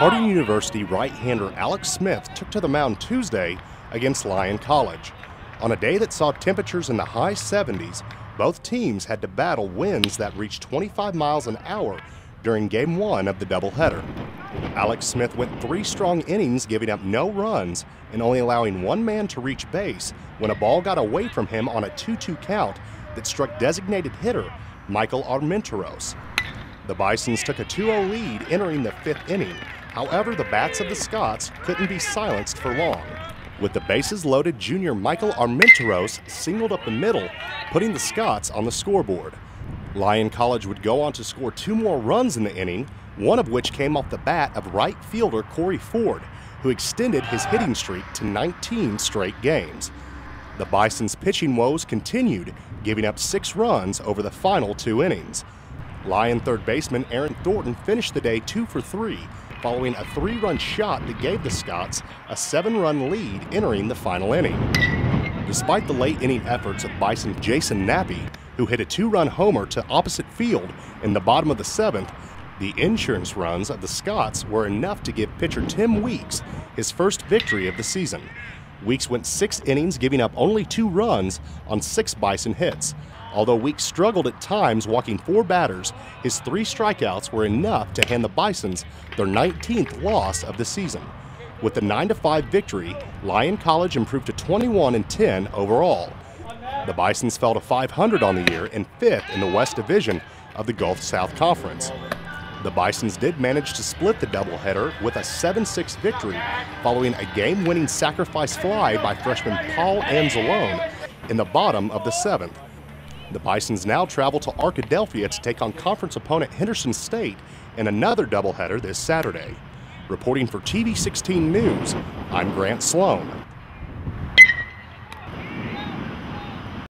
Harding University right-hander Alex Smith took to the mound Tuesday against Lyon College. On a day that saw temperatures in the high 70s, both teams had to battle winds that reached 25 miles an hour during game one of the doubleheader. Alex Smith went three strong innings, giving up no runs and only allowing one man to reach base when a ball got away from him on a 2 2 count that struck designated hitter Michael Armenteros. The Bisons took a 2 0 lead entering the fifth inning. However, the bats of the Scots couldn't be silenced for long. With the bases loaded, junior Michael Armenteros singled up the middle, putting the Scots on the scoreboard. Lyon College would go on to score two more runs in the inning, one of which came off the bat of right fielder Corey Ford, who extended his hitting streak to 19 straight games. The Bison's pitching woes continued, giving up six runs over the final two innings. Lyon third baseman Aaron Thornton finished the day two for three, following a three run shot that gave the Scots a seven run lead entering the final inning. Despite the late inning efforts of Bison Jason Nappy, who hit a two run homer to opposite field in the bottom of the seventh, the insurance runs of the Scots were enough to give pitcher Tim Weeks his first victory of the season. Weeks went six innings, giving up only two runs on six Bison hits. Although Weeks struggled at times walking four batters, his three strikeouts were enough to hand the Bisons their 19th loss of the season. With the 9 5 victory, Lyon College improved to 21 and 10 overall. The Bisons fell to 500 on the year and fifth in the West Division of the Gulf South Conference. The Bisons did manage to split the doubleheader with a 7 6 victory following a game winning sacrifice fly by freshman Paul Anzalone in the bottom of the seventh. The Bisons now travel to Arkadelphia to take on conference opponent Henderson State in another doubleheader this Saturday. Reporting for TV 16 News, I'm Grant Sloan.